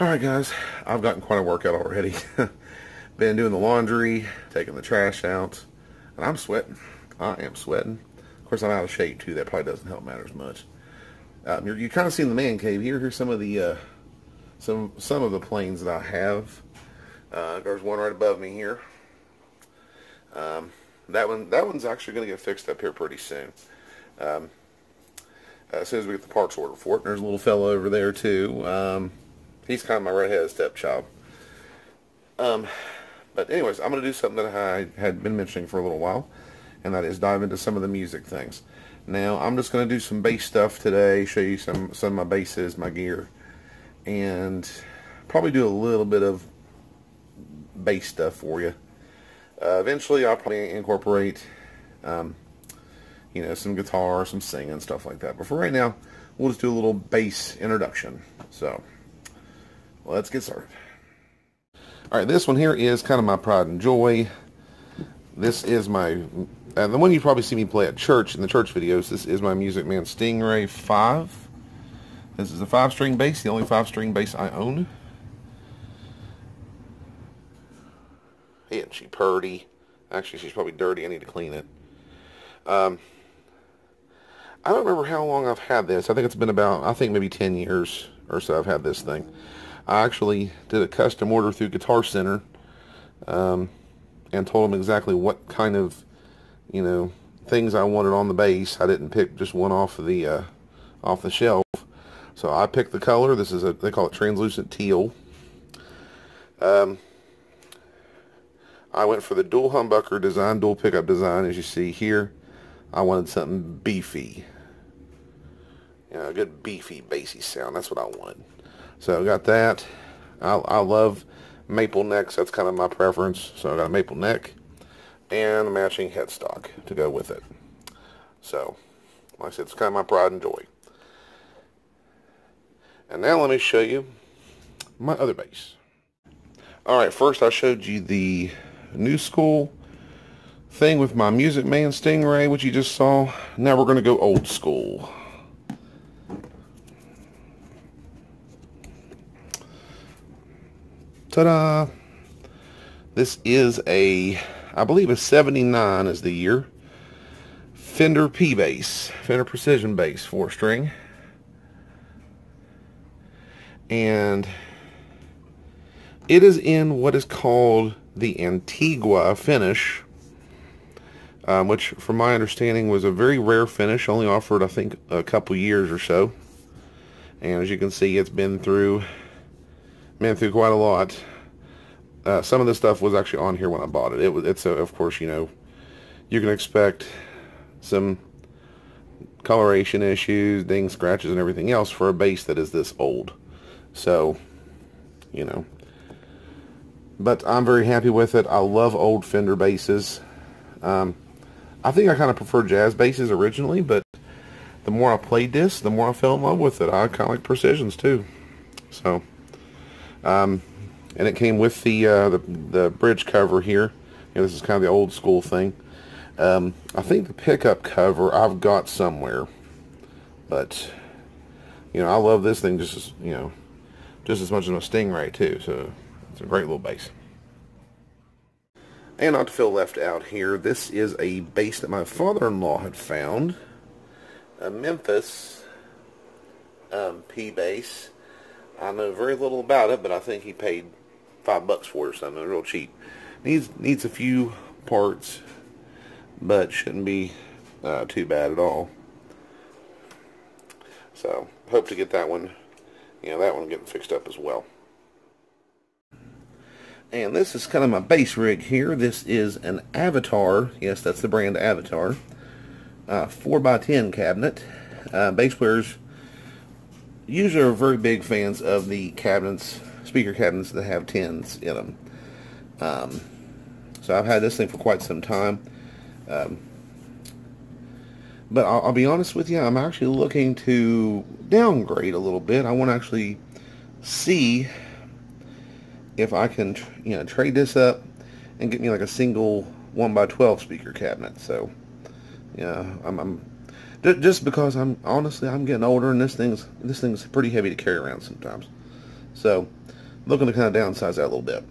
Alright guys, I've gotten quite a workout already. Been doing the laundry, taking the trash out, and I'm sweating. I am sweating. Of course, I'm out of shape too. That probably doesn't help matters much. Um, you're, you're kind of seeing the man cave here. Here's some of the uh, some some of the planes that I have. Uh, there's one right above me here. Um, that one that one's actually going to get fixed up here pretty soon. Um, as soon as we get the parts order for it. And there's a little fellow over there too. Um, he's kind of my redheaded stepchild. Um, but anyways, I'm going to do something that I had been mentioning for a little while, and that is dive into some of the music things. Now, I'm just going to do some bass stuff today, show you some, some of my basses, my gear, and probably do a little bit of bass stuff for you. Uh, eventually, I'll probably incorporate, um, you know, some guitar, some singing, stuff like that. But for right now, we'll just do a little bass introduction. So, let's get started. Alright, this one here is kind of my pride and joy. This is my, uh, the one you probably see me play at church in the church videos. This is my Music Man Stingray 5. This is a 5-string bass, the only 5-string bass I own. Isn't she purdy? Actually, she's probably dirty. I need to clean it. Um, I don't remember how long I've had this. I think it's been about, I think maybe 10 years or so I've had this thing. I actually did a custom order through Guitar Center um, and told them exactly what kind of, you know, things I wanted on the bass. I didn't pick just one off of the uh, off the shelf. So I picked the color. This is a they call it translucent teal. Um, I went for the dual humbucker design, dual pickup design, as you see here. I wanted something beefy. You know, a good beefy bassy sound. That's what I wanted. So I got that. I, I love maple necks. That's kind of my preference. So I got a maple neck and a matching headstock to go with it. So, like I said, it's kind of my pride and joy. And now let me show you my other bass. Alright, first I showed you the new school thing with my Music Man Stingray, which you just saw. Now we're going to go old school. Ta-da! This is a, I believe a 79 is the year. Fender P-Bass. Fender Precision Bass 4-string. And it is in what is called the Antigua finish. Um, which, from my understanding, was a very rare finish. Only offered, I think, a couple years or so. And as you can see, it's been through been through quite a lot. Uh, some of this stuff was actually on here when I bought it. It was, it's a, of course, you know, you can expect some coloration issues, ding scratches, and everything else for a bass that is this old. So, you know, but I'm very happy with it. I love old Fender basses. Um, I think I kind of prefer jazz basses originally, but the more I played this, the more I fell in love with it. I kind of like precisions too. So. Um, and it came with the, uh, the, the bridge cover here. You know, this is kind of the old school thing. Um, I think the pickup cover I've got somewhere, but you know I love this thing just as you know just as much as my Stingray too. So it's a great little bass. And not to feel left out here, this is a bass that my father-in-law had found, a Memphis um, P bass. I know very little about it, but I think he paid five bucks for it or something. Real cheap. Needs needs a few parts, but shouldn't be uh, too bad at all. So hope to get that one, you know, that one getting fixed up as well. And this is kind of my bass rig here. This is an Avatar. Yes, that's the brand Avatar. Uh, 4x10 cabinet. Uh, bass players usually are very big fans of the cabinets, speaker cabinets that have tens in them. Um, so I've had this thing for quite some time. Um, but I'll, I'll, be honest with you, I'm actually looking to downgrade a little bit. I want to actually see if I can, you know, trade this up and get me like a single 1 by 12 speaker cabinet. So, yeah, I'm, I'm just because I'm honestly I'm getting older and this thing's this thing's pretty heavy to carry around sometimes. So, looking to kind of downsize that a little bit.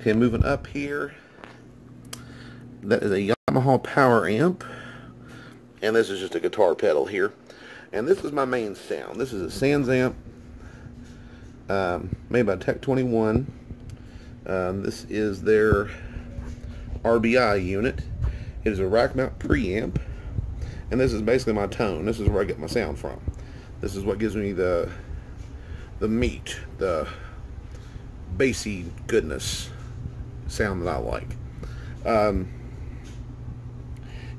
Okay, moving up here. That is a Yamaha power amp. And this is just a guitar pedal here. And this is my main sound. This is a SansAmp um, made by Tech 21. Um, this is their RBI unit. It is a rack mount preamp. And this is basically my tone. This is where I get my sound from. This is what gives me the the meat, the bassy goodness sound that I like. Um,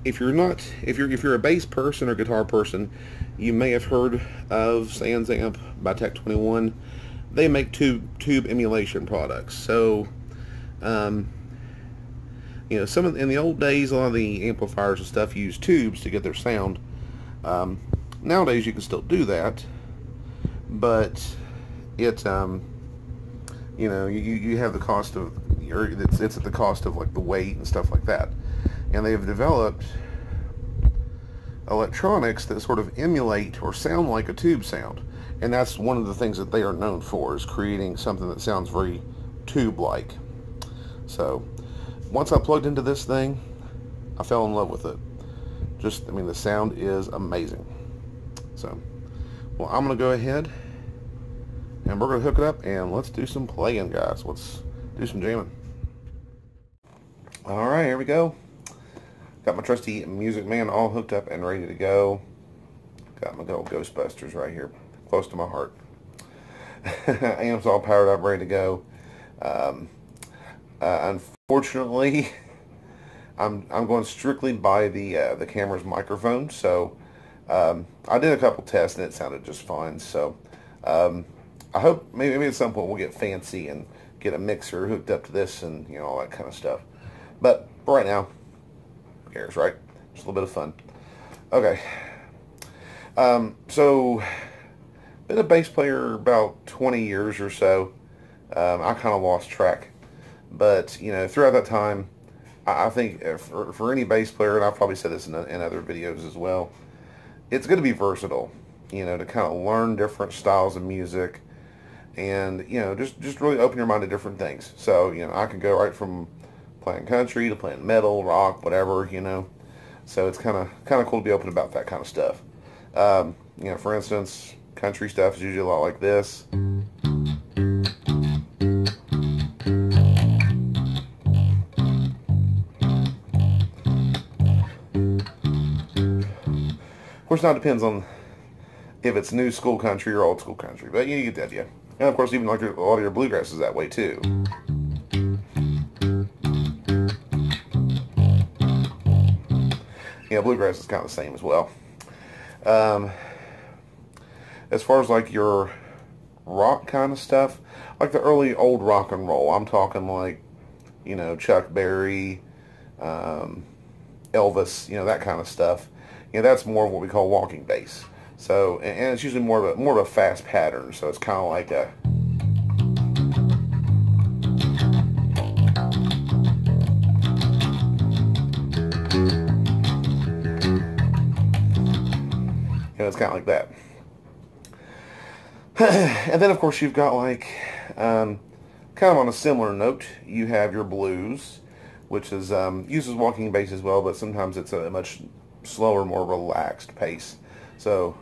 if you're not, if you're if you're a bass person or guitar person, you may have heard of SansAmp by Tech 21. They make tube tube emulation products. So, um, you know, some of, in the old days, a lot of the amplifiers and stuff used tubes to get their sound. Um, nowadays, you can still do that, but it, um, you know, you, you have the cost of, it's, it's at the cost of like the weight and stuff like that. And they've developed electronics that sort of emulate or sound like a tube sound. And that's one of the things that they are known for is creating something that sounds very tube-like. So once I plugged into this thing, I fell in love with it. Just, I mean, the sound is amazing. So, well, I'm going to go ahead and we're going to hook it up and let's do some playing, guys. Let's do some jamming. All right, here we go. Got my trusty Music Man all hooked up and ready to go. Got my good old Ghostbusters right here, close to my heart. Amps all powered up, ready to go. Um, uh, unfortunately, I'm I'm going strictly by the uh, the camera's microphone. So um, I did a couple tests and it sounded just fine. So um, I hope maybe, maybe at some point we'll get fancy and get a mixer hooked up to this and you know all that kind of stuff. But right now, who cares, right? Just a little bit of fun. Okay. Um, so, been a bass player about 20 years or so. Um, I kind of lost track. But, you know, throughout that time, I, I think for, for, any bass player, and I've probably said this in, in other videos as well, it's going to be versatile, you know, to kind of learn different styles of music and, you know, just, just really open your mind to different things. So, you know, I can go right from playing country to playing metal, rock, whatever, you know. So it's kind of kind of cool to be open about that kind of stuff. Um, you know, for instance, country stuff is usually a lot like this. Course, now depends on if it's new school country or old school country, but you get the idea. And of course, even like a lot of your bluegrass is that way too. yeah, bluegrass is kind of the same as well. Um, as far as like your rock kind of stuff, like the early old rock and roll, I'm talking like, you know, Chuck Berry, um, Elvis, you know, that kind of stuff. You know, that's more of what we call walking bass. So, and, and it's usually more of a more of a fast pattern. So it's kind of like a know, it's kind of like that. and then, of course, you've got like, um, kind of on a similar note, you have your blues, which is um, uses walking bass as well, but sometimes it's a much slower, more relaxed pace. So.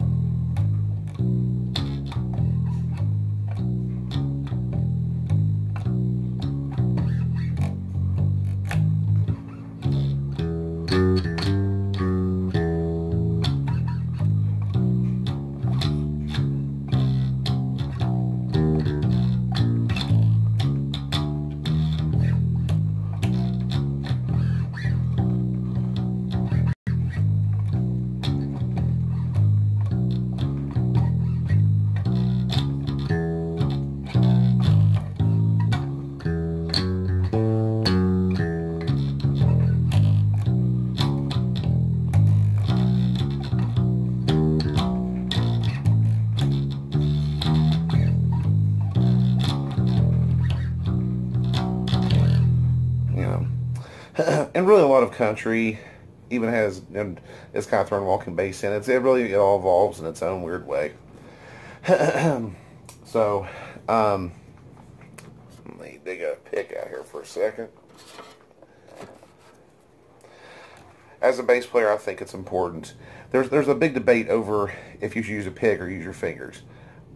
Country even has and it's kind of thrown walking bass in. It's it really it all evolves in its own weird way. So, um, let me dig a pick out here for a second. As a bass player, I think it's important. There's there's a big debate over if you should use a pick or use your fingers.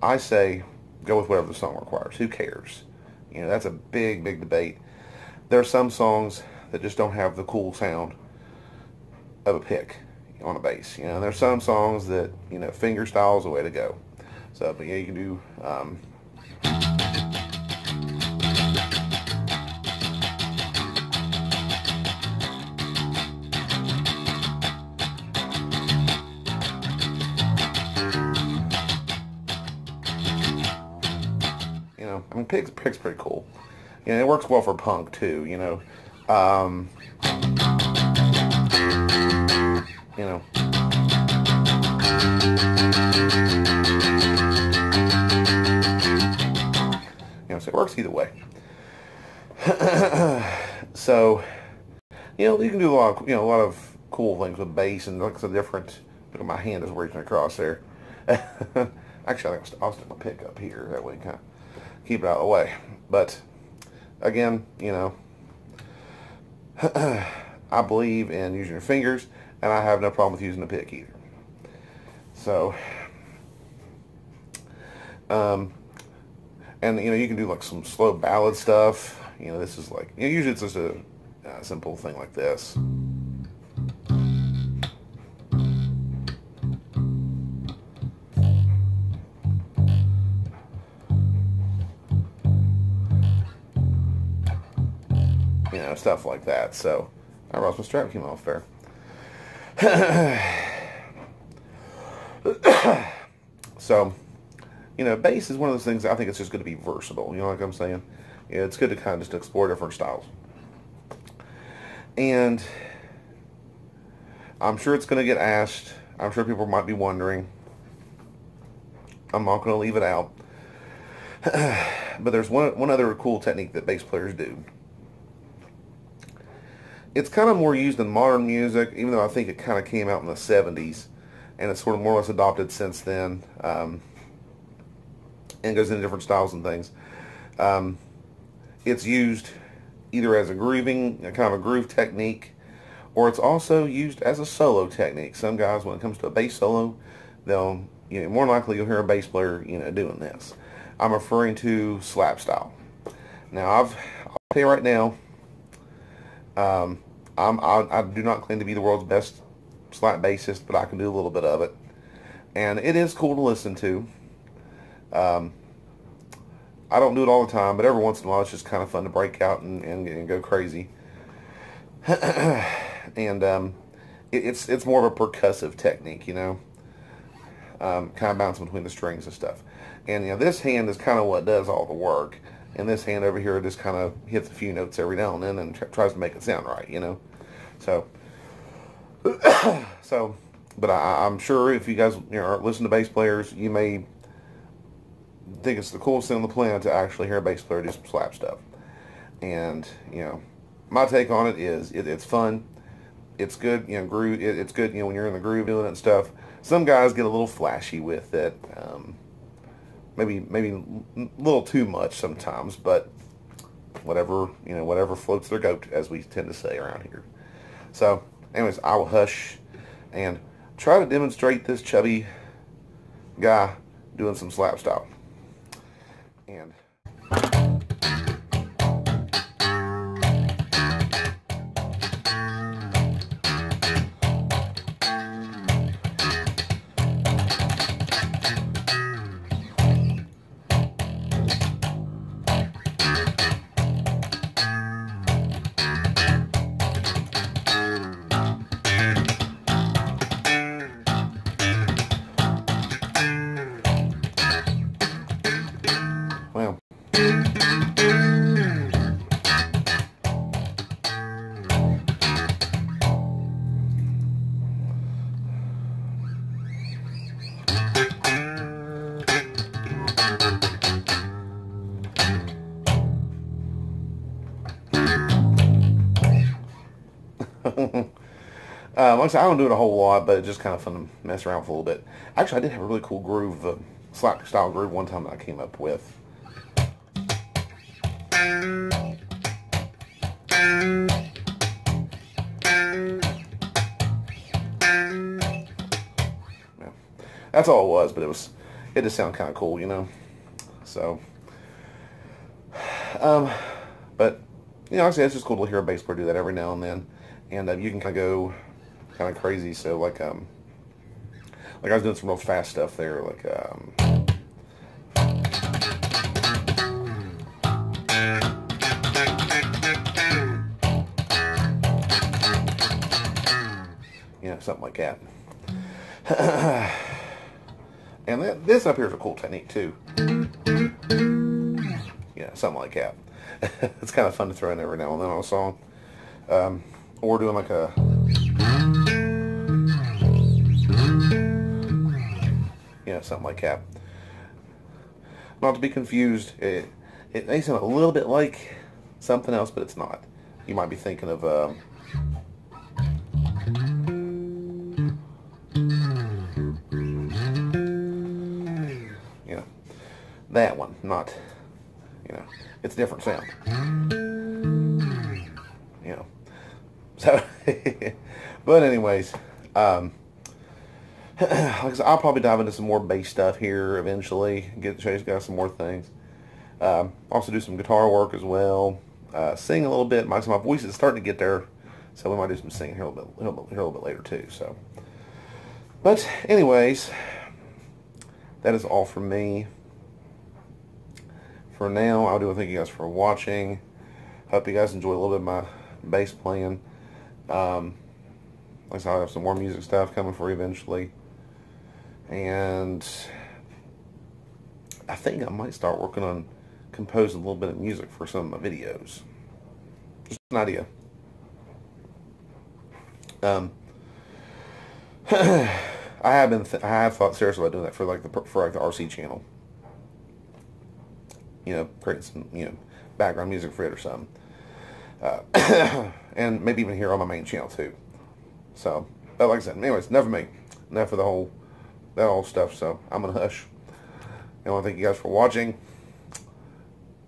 I say go with whatever the song requires. Who cares? You know, that's a big, big debate. There are some songs that just don't have the cool sound of a pick on a bass. You know, there's some songs that, you know, finger style is the way to go. So, but yeah, you can do, um, you know, I mean, pig's, pig's pretty cool. You know, it works well for punk too, you know. Um, you know. You know, so it works either way. so, you know, you can do a lot of, you know, a lot of cool things with bass and looks a different, look at my hand is reaching across there. Actually, I think I'll stick my pick up here. That way kind of keep it out of the way. But, again, you know, I believe in using your fingers, and I have no problem with using a pick either. So, um, and you know, you can do like some slow ballad stuff. You know, this is like you know, usually it's just a, a simple thing like this. Know, stuff like that. So, I lost my strap came off there. so, you know, bass is one of those things I think it's just going to be versatile. You know what I'm saying? Yeah, it's good to kind of just explore different styles. And I'm sure it's going to get asked. I'm sure people might be wondering. I'm not going to leave it out. but there's one one other cool technique that bass players do. It's kind of more used in modern music, even though I think it kind of came out in the 70s, and it's sort of more or less adopted since then, um, and goes into different styles and things. Um, it's used either as a grooving, a kind of a groove technique, or it's also used as a solo technique. Some guys, when it comes to a bass solo, they'll, you know, more likely you'll hear a bass player, you know, doing this. I'm referring to slap style. Now, I've, I'll tell you right now, um, I'm, I, I do not claim to be the world's best slap bassist, but I can do a little bit of it. And it is cool to listen to. Um, I don't do it all the time, but every once in a while it's just kind of fun to break out and, and, and go crazy. and um, it, it's it's more of a percussive technique, you know, um, kind of bouncing between the strings and stuff. And you know, this hand is kind of what does all the work, and this hand over here just kind of hits a few notes every now and then and tr tries to make it sound right, you know. So, so, but I, I'm sure if you guys you know listen to bass players, you may think it's the coolest thing on the planet to actually hear a bass player some slap stuff. And you know, my take on it is it, it's fun. It's good, you know, groove. It, it's good, you know, when you're in the groove doing it and stuff. Some guys get a little flashy with it. Um, maybe maybe a little too much sometimes, but whatever you know, whatever floats their goat, as we tend to say around here. So, anyways, I will hush and try to demonstrate this chubby guy doing some slap style. And like I said, I don't do it a whole lot, but it's just kind of fun to mess around with a little bit. Actually, I did have a really cool groove uh, slap style groove one time that I came up with. Yeah. That's all it was, but it was it just sounded kind of cool, you know. So, um, but you know, say it's just cool to hear a bass player do that every now and then, and uh, you can kind of go kind of crazy. So like um, like I was doing some real fast stuff there, like um. You know, something like that. and that, this up here is a cool technique too. Yeah, something like that. it's kind of fun to throw in every now and then on a song. Um, or doing like a yeah, something like that. Not to be confused, it, it may sound a little bit like something else, but it's not. You might be thinking of um, you know, that one, not, you know, it's a different sound. You know, so, but anyways, um, I I'll probably dive into some more bass stuff here eventually. Get show guys some more things. Um, also do some guitar work as well. Uh, sing a little bit. My my voice is starting to get there, so we might do some singing here a little bit, here a little bit later too. So, but anyways, that is all from me. For now, I do thank you guys for watching. Hope you guys enjoy a little bit of my bass playing. Um, like I said, I'll have some more music stuff coming for you eventually. And I think I might start working on composing a little bit of music for some of my videos. Just an idea. Um, I have been, I have thought seriously about doing that for like the for like the RC channel. You know, creating some you know background music for it or something, uh, and maybe even here on my main channel too. So, but like I said, anyways, of me, enough of the whole that old stuff. So I'm gonna hush. And I want to thank you guys for watching.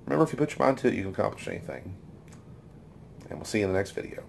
Remember, if you put your mind to it, you can accomplish anything. And we'll see you in the next video.